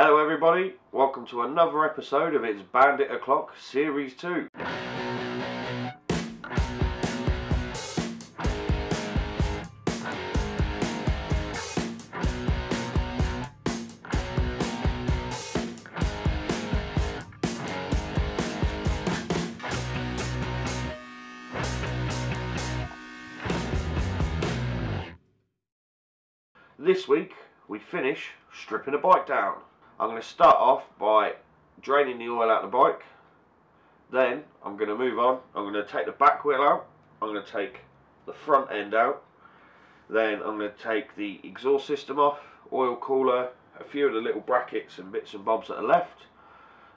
Hello everybody, welcome to another episode of It's Bandit O'Clock Series 2. This week we finish stripping a bike down. I'm going to start off by draining the oil out of the bike. Then I'm going to move on. I'm going to take the back wheel out. I'm going to take the front end out. Then I'm going to take the exhaust system off, oil cooler, a few of the little brackets and bits and bobs that are left.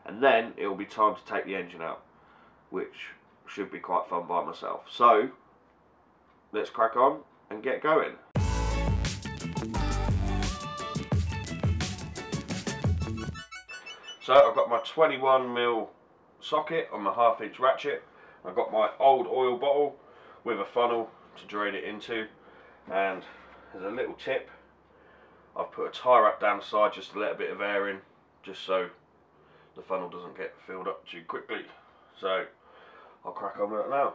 And then it will be time to take the engine out, which should be quite fun by myself. So let's crack on and get going. So I've got my 21 mil socket on my half inch ratchet. I've got my old oil bottle with a funnel to drain it into and there's a little tip. I've put a tie wrap down the side just to let a bit of air in just so the funnel doesn't get filled up too quickly. So I'll crack on with it now.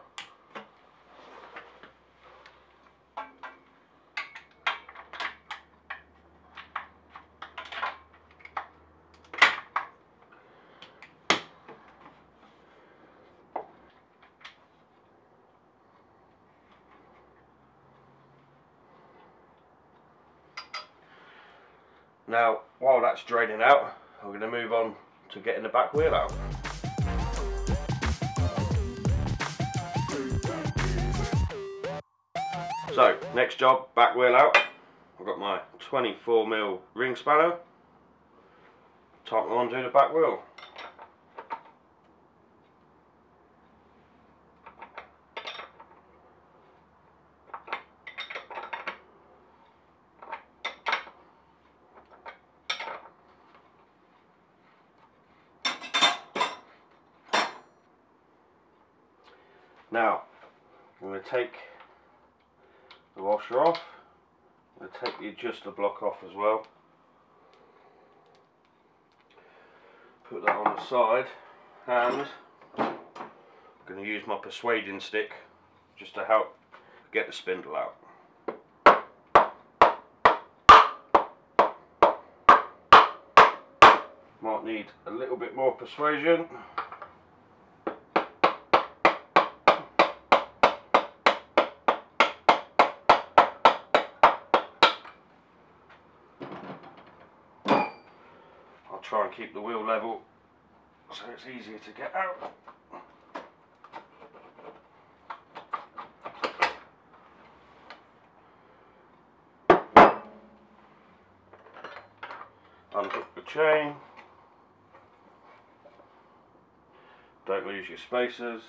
Now, while that's draining out, I'm going to move on to getting the back wheel out. So, next job, back wheel out. I've got my 24mm ring spanner. Tighten on to the back wheel. Now, I'm going to take the washer off. I'm going to take the adjuster block off as well. Put that on the side and I'm going to use my persuading stick just to help get the spindle out. Might need a little bit more persuasion. Try and keep the wheel level so it's easier to get out. Unhook the chain. Don't lose your spacers.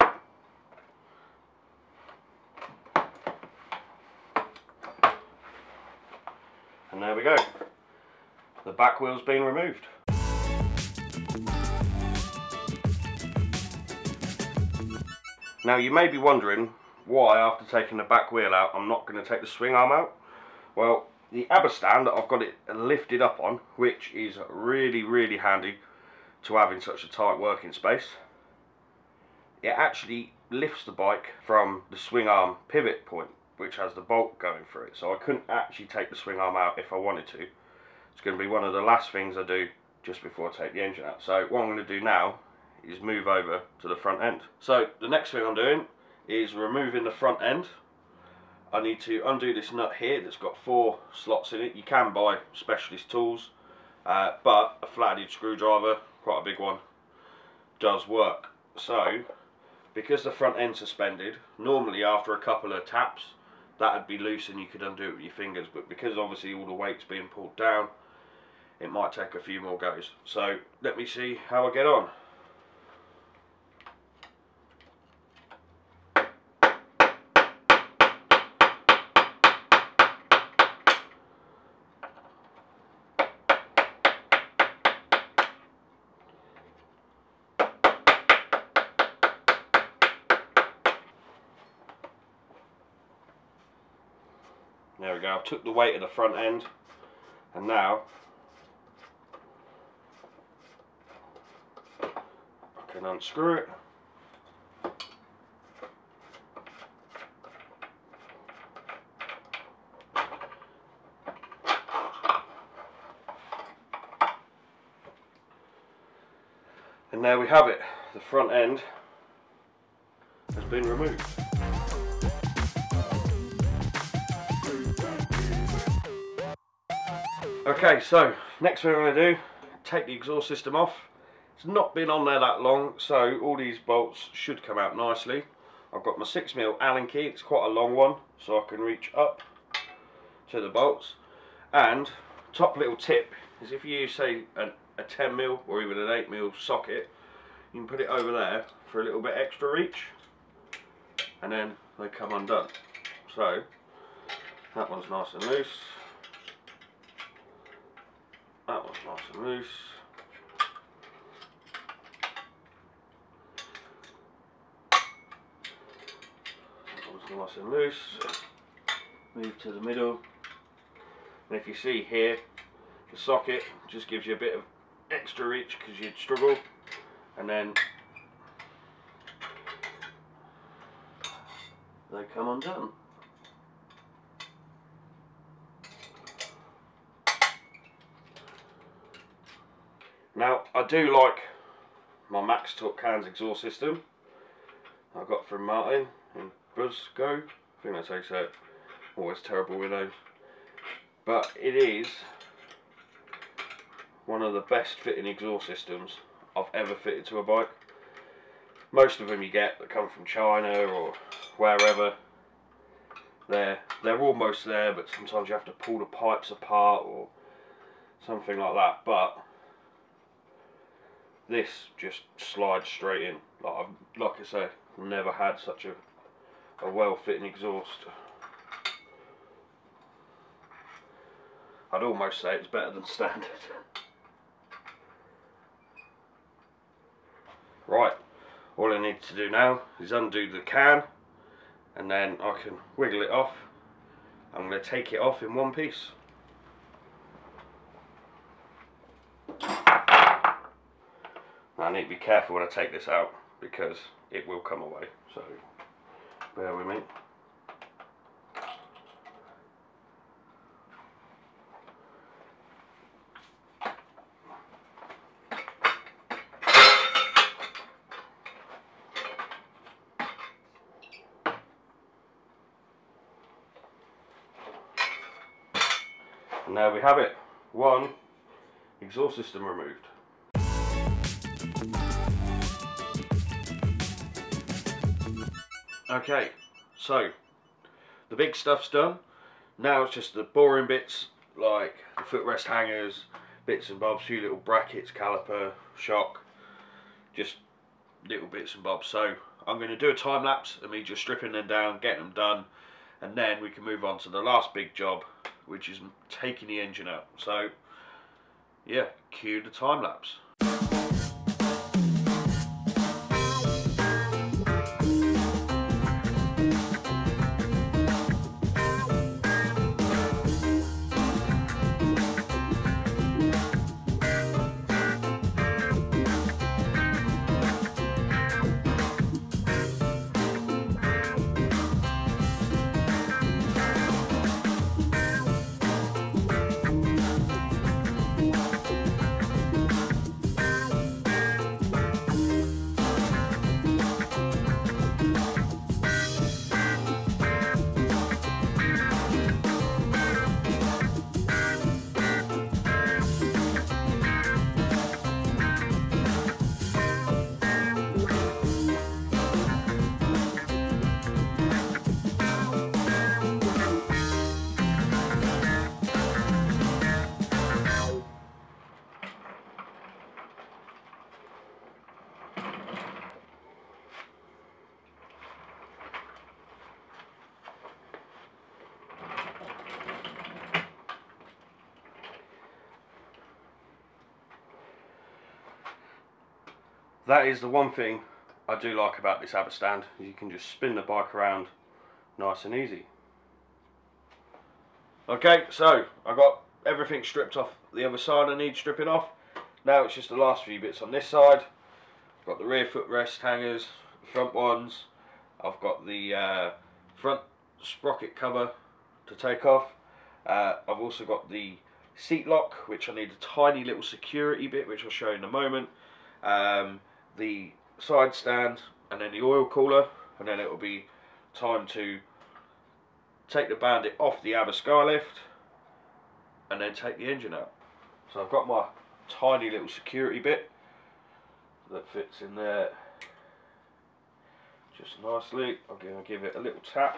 And there we go. The back wheel's been removed. Now you may be wondering why after taking the back wheel out I'm not going to take the swing arm out. Well the ABBA stand that I've got it lifted up on which is really really handy to have in such a tight working space. It actually lifts the bike from the swing arm pivot point which has the bolt going through it so I couldn't actually take the swing arm out if I wanted to. It's going to be one of the last things I do just before I take the engine out. So what I'm going to do now is move over to the front end. So the next thing I'm doing is removing the front end. I need to undo this nut here that's got four slots in it. You can buy specialist tools, uh, but a flathead screwdriver, quite a big one, does work. So because the front end suspended, normally after a couple of taps that would be loose and you could undo it with your fingers, but because obviously all the weight's being pulled down, it might take a few more goes. So let me see how I get on. go. I've took the weight of the front end and now I can unscrew it. And there we have it, the front end has been removed. Okay, so next thing I'm going to do, take the exhaust system off. It's not been on there that long, so all these bolts should come out nicely. I've got my 6mm Allen key, it's quite a long one, so I can reach up to the bolts. And top little tip is if you use, say, an, a 10mm or even an 8mm socket, you can put it over there for a little bit extra reach, and then they come undone. So, that one's nice and loose. That one's nice and loose. Nice and loose. Move to the middle. And if you see here, the socket just gives you a bit of extra reach because you'd struggle. And then they come undone. Now, I do like my Max Torque Cans exhaust system. I got from Martin and Buzzgo. I think that's how you. Always terrible with those. But it is one of the best fitting exhaust systems I've ever fitted to a bike. Most of them you get that come from China or wherever. They're, they're almost there, but sometimes you have to pull the pipes apart or something like that. But this just slides straight in. Like, I've, like I say, never had such a, a well-fitting exhaust. I'd almost say it's better than standard. Right, all I need to do now is undo the can and then I can wiggle it off. I'm going to take it off in one piece. I need to be careful when I take this out because it will come away, so bear with me. And there we have it. One exhaust system removed. Okay, so the big stuff's done. Now it's just the boring bits like the footrest hangers, bits and bobs, few little brackets, caliper, shock, just little bits and bobs. So I'm going to do a time lapse of me just stripping them down, getting them done, and then we can move on to the last big job, which is taking the engine out. So yeah, cue the time lapse. That is the one thing I do like about this ABBA stand. You can just spin the bike around nice and easy. Okay, so I got everything stripped off the other side I need stripping off. Now it's just the last few bits on this side. got the rear footrest hangers, front ones. I've got the uh, front sprocket cover to take off. Uh, I've also got the seat lock, which I need a tiny little security bit, which I'll show you in a moment. Um, the side stand, and then the oil cooler, and then it will be time to take the bandit off the ABBA Skylift, and then take the engine out. So I've got my tiny little security bit that fits in there just nicely. I'm going to give it a little tap.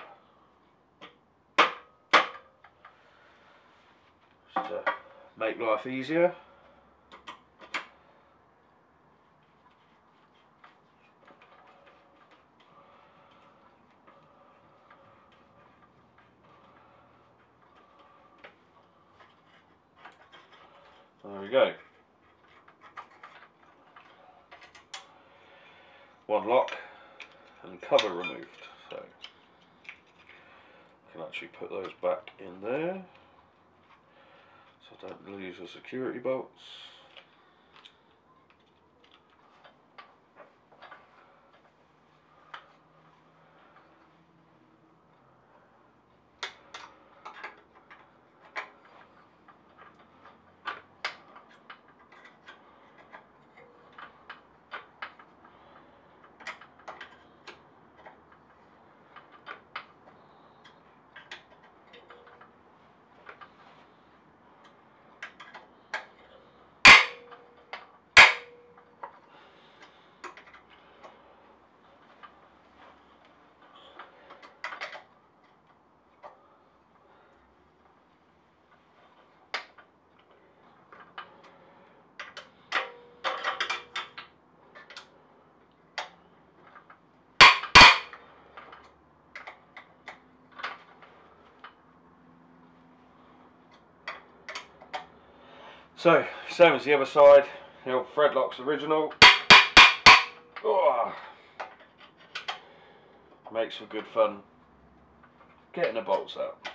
Just to make life easier. There we go. One lock and cover removed. So I can actually put those back in there so I don't lose the security bolts. So, same as the other side, the old Threadlocks original. Oh, makes for good fun getting the bolts out.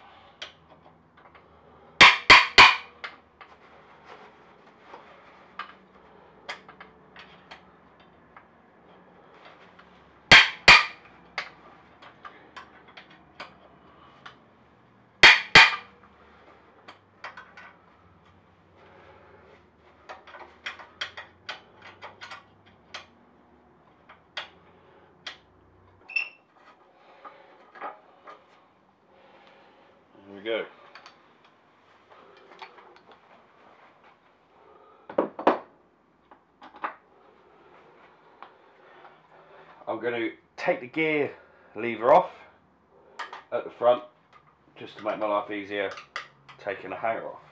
There we go. I'm going to take the gear lever off at the front just to make my life easier taking the hanger off.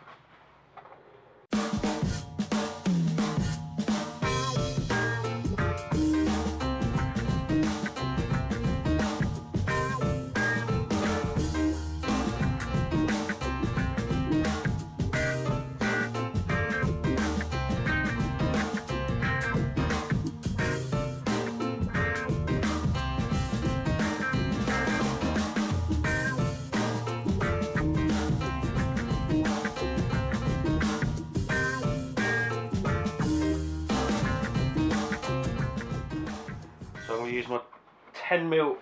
10 mil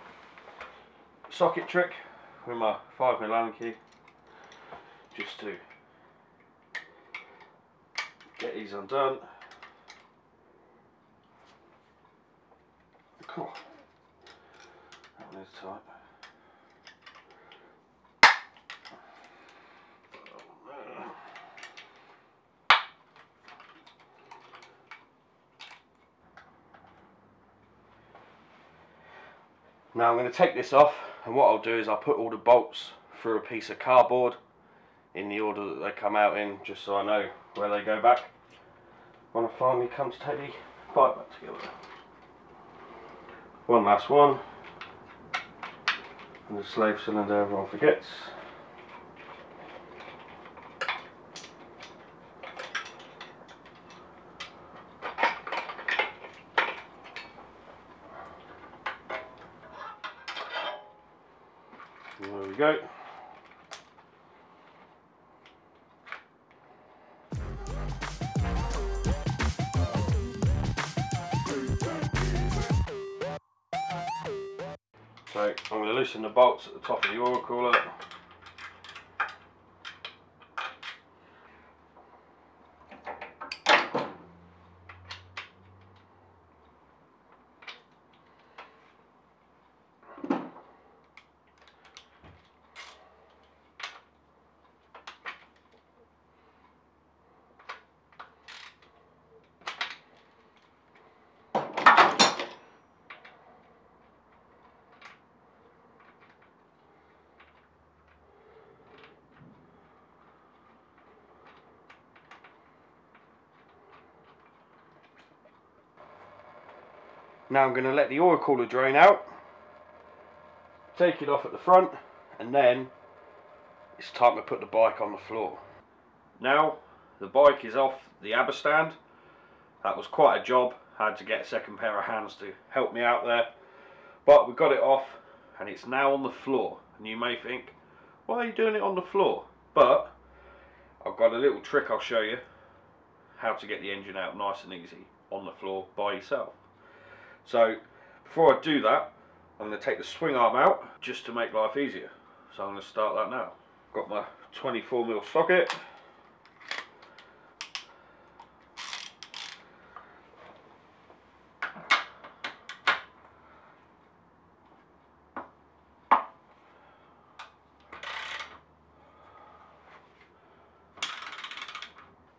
socket trick with my 5 mil Allen key just to get these undone. Cool. That one is tight. Now I'm going to take this off and what I'll do is I'll put all the bolts through a piece of cardboard in the order that they come out in just so I know where they go back when I finally come to take the bike back together. One last one and the slave cylinder everyone forgets. go. So I'm going to loosen the bolts at the top of the oil cooler. Now I'm going to let the oil cooler drain out, take it off at the front, and then it's time to put the bike on the floor. Now the bike is off the ABBA stand. That was quite a job. I had to get a second pair of hands to help me out there. But we got it off and it's now on the floor. And you may think, why are you doing it on the floor? But I've got a little trick I'll show you how to get the engine out nice and easy on the floor by yourself. So before I do that, I'm going to take the swing arm out just to make life easier. So I'm going to start that now. Got my 24 mil socket.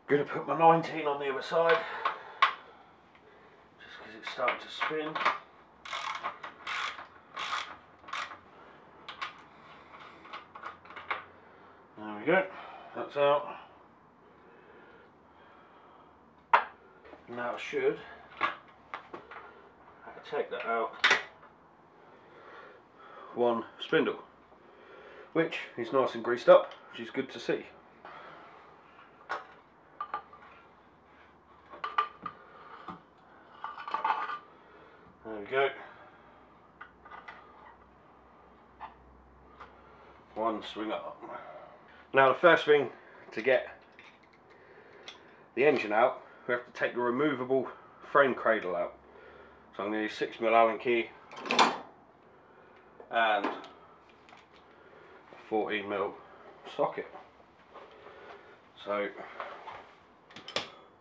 Gonna put my 19 on the other side starting to spin. There we go, that's out. Now I should take that out one spindle, which is nice and greased up, which is good to see. There we go. Swing up. Now the first thing to get the engine out, we have to take the removable frame cradle out. So I'm going to use 6mm Allen key and a 14mm socket. So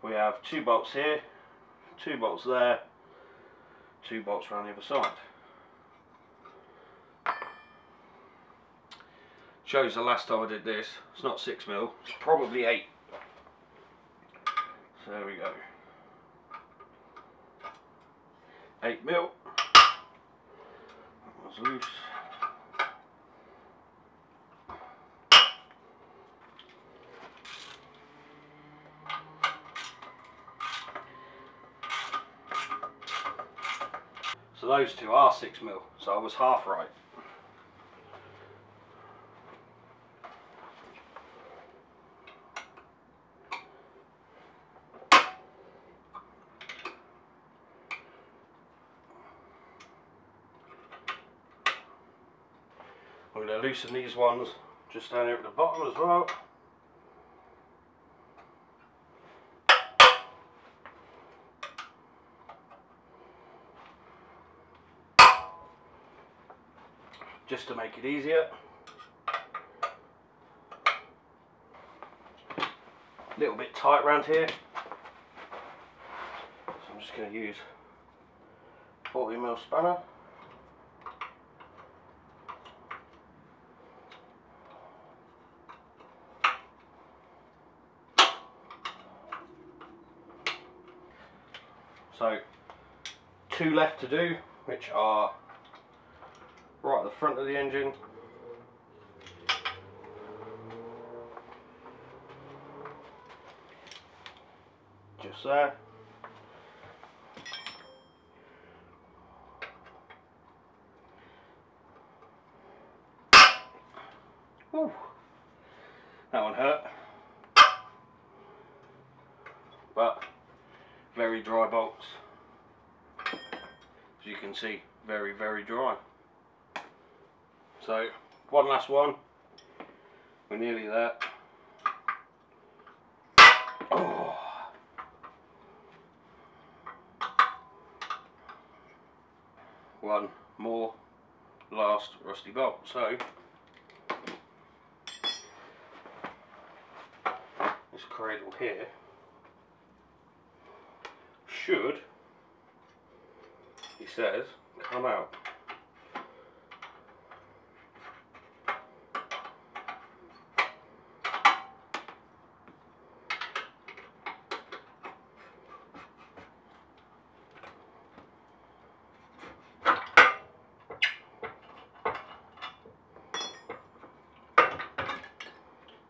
we have two bolts here, two bolts there, two bolts around the other side. Shows the last time I did this, it's not 6 mil. it's probably 8. So there we go. 8 mil. That was loose. So those two are 6 mil, so I was half right. Loosen these ones just down here at the bottom as well. Just to make it easier. A little bit tight around here. So I'm just going to use 40mm spanner. So two left to do, which are right at the front of the engine. Just there. Woo. That one hurt. But very dry bolts. As you can see, very, very dry. So, one last one. We're nearly there. Oh. One more last rusty bolt. So this cradle here should, says, come out.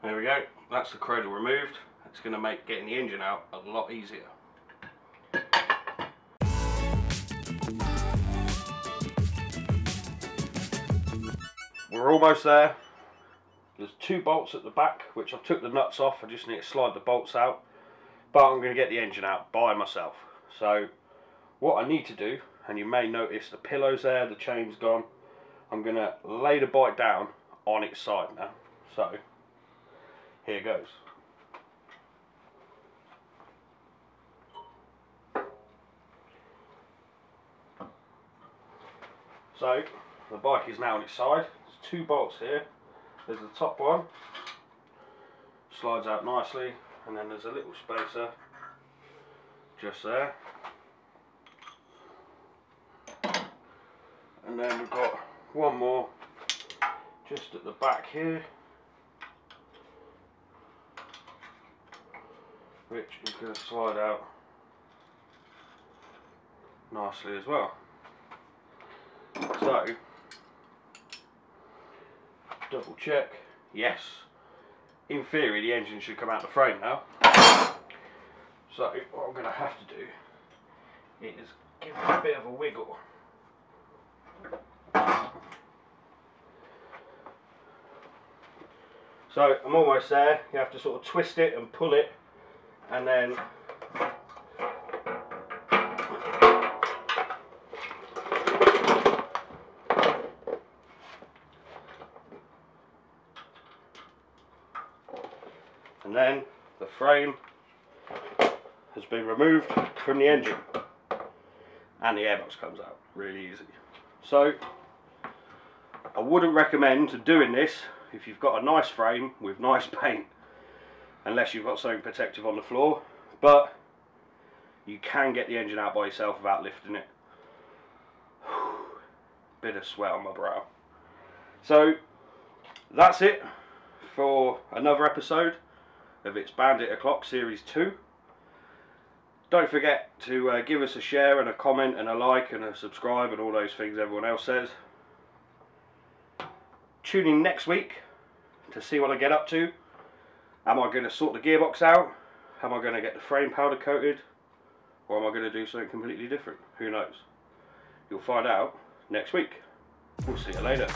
There we go, that's the cradle removed. It's going to make getting the engine out a lot easier. We're almost there. There's two bolts at the back which I've took the nuts off. I just need to slide the bolts out. But I'm going to get the engine out by myself. So what I need to do, and you may notice the pillows there, the chain's gone. I'm going to lay the bike down on its side now. So here goes. So the bike is now on its side. Two bolts here. There's the top one, slides out nicely, and then there's a little spacer just there. And then we've got one more just at the back here. which is going to slide out nicely as well. So, double check, yes, in theory the engine should come out the frame now. So what I'm going to have to do is give it a bit of a wiggle. So I'm almost there, you have to sort of twist it and pull it and then frame has been removed from the engine. And the airbox comes out really easy. So I wouldn't recommend doing this if you've got a nice frame with nice paint unless you've got something protective on the floor. But you can get the engine out by yourself without lifting it. Bit of sweat on my brow. So that's it for another episode of its Bandit O'Clock Series 2 don't forget to uh, give us a share and a comment and a like and a subscribe and all those things everyone else says tune in next week to see what I get up to Am I going to sort the gearbox out? Am I going to get the frame powder coated? Or am I going to do something completely different? Who knows? You'll find out next week. We'll see you later.